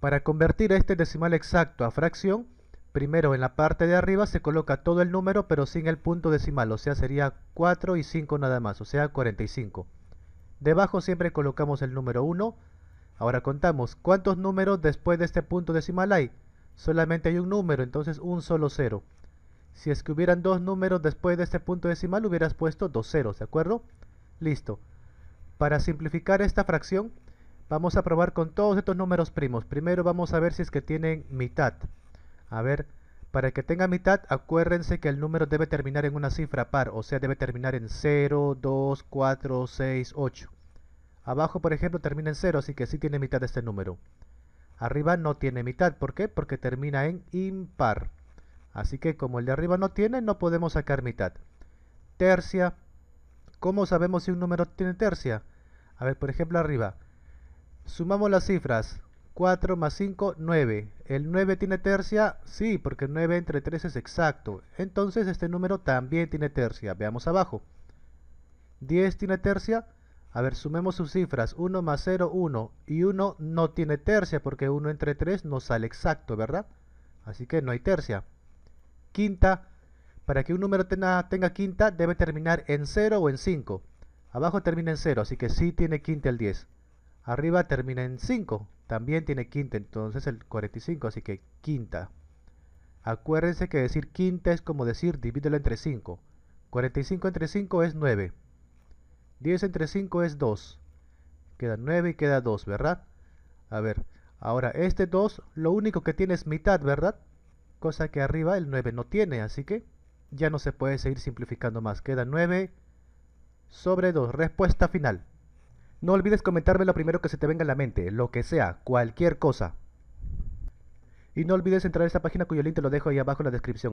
Para convertir este decimal exacto a fracción, primero en la parte de arriba se coloca todo el número pero sin el punto decimal, o sea sería 4 y 5 nada más, o sea 45. Debajo siempre colocamos el número 1. Ahora contamos, ¿cuántos números después de este punto decimal hay? Solamente hay un número, entonces un solo cero. Si es que hubieran dos números después de este punto decimal, hubieras puesto dos ceros, ¿de acuerdo? Listo. Para simplificar esta fracción, Vamos a probar con todos estos números primos. Primero vamos a ver si es que tienen mitad. A ver, para que tenga mitad, acuérdense que el número debe terminar en una cifra par, o sea, debe terminar en 0, 2, 4, 6, 8. Abajo, por ejemplo, termina en 0, así que sí tiene mitad este número. Arriba no tiene mitad, ¿por qué? Porque termina en impar. Así que como el de arriba no tiene, no podemos sacar mitad. Tercia. ¿Cómo sabemos si un número tiene tercia? A ver, por ejemplo, arriba. Sumamos las cifras. 4 más 5, 9. ¿El 9 tiene tercia? Sí, porque 9 entre 3 es exacto. Entonces este número también tiene tercia. Veamos abajo. 10 tiene tercia. A ver, sumemos sus cifras. 1 más 0, 1. Y 1 no tiene tercia porque 1 entre 3 no sale exacto, ¿verdad? Así que no hay tercia. Quinta. Para que un número tenga, tenga quinta debe terminar en 0 o en 5. Abajo termina en 0, así que sí tiene quinta el 10. Arriba termina en 5. También tiene quinta, entonces el 45, así que quinta. Acuérdense que decir quinta es como decir divídelo entre 5. 45 entre 5 es 9. 10 entre 5 es 2. Queda 9 y queda 2, ¿verdad? A ver, ahora este 2 lo único que tiene es mitad, ¿verdad? Cosa que arriba el 9 no tiene, así que ya no se puede seguir simplificando más. Queda 9 sobre 2. Respuesta final. No olvides comentarme lo primero que se te venga a la mente, lo que sea, cualquier cosa. Y no olvides entrar a esta página cuyo link te lo dejo ahí abajo en la descripción.